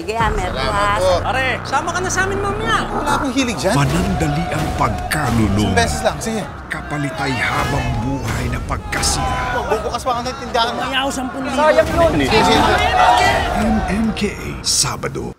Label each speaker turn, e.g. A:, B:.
A: Sige, ah,
B: Salamat po.
C: Pare, sama ka na sa amin mamaya.
B: Wala akong hilig dyan.
D: Manandali ang pagkalulong.
B: Isang beses lang, sige.
D: Kapalitay habang buhay na pagkasira.
B: Bubukas pa ako ng tindahan.
C: Ayaw, 10,000. Sayang yun.
B: Sige, sige.
D: MMK, Sabado,